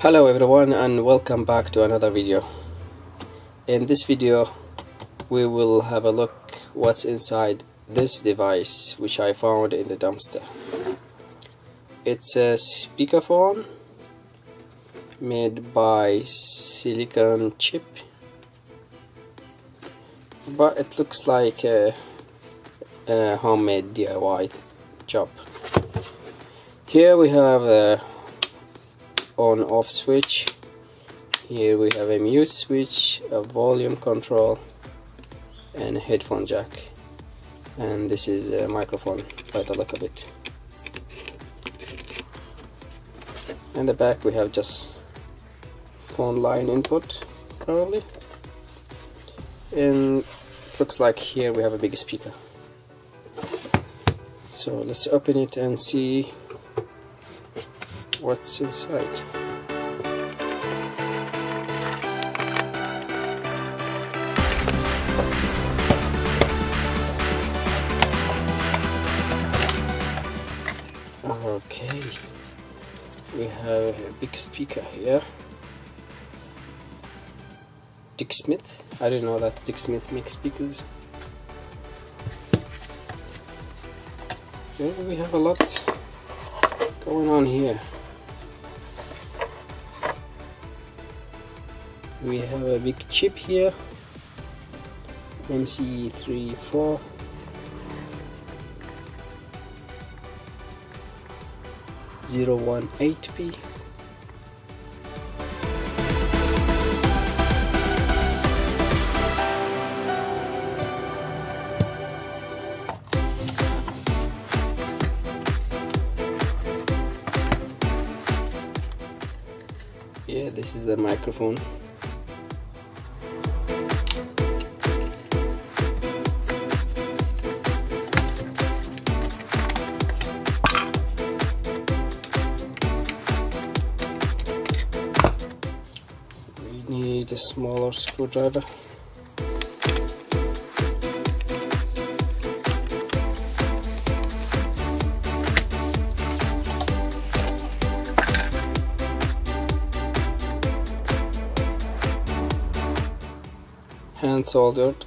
Hello everyone and welcome back to another video. In this video we will have a look what's inside this device which I found in the dumpster. It's a speakerphone made by silicon chip but it looks like a, a homemade DIY job. Here we have a on off switch. Here we have a mute switch a volume control and a headphone jack. And this is a microphone. By the look of it in the back we have just phone line input probably. And looks like here we have a big speaker. So let's open it and see what's inside. Okay, we have a big speaker here. Dick Smith. I didn't know that Dick Smith makes speakers. Yeah, we have a lot going on here. We have a big chip here. MC34 018P yeah this is the microphone need a smaller screwdriver. Hand soldered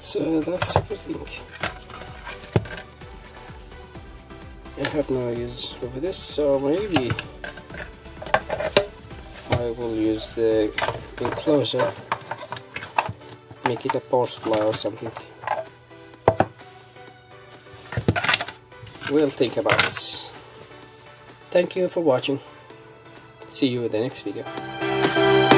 so that's uh, everything I have no use for this so maybe I will use the enclosure. Make it a power supply or something. We'll think about this. Thank you for watching. See you in the next video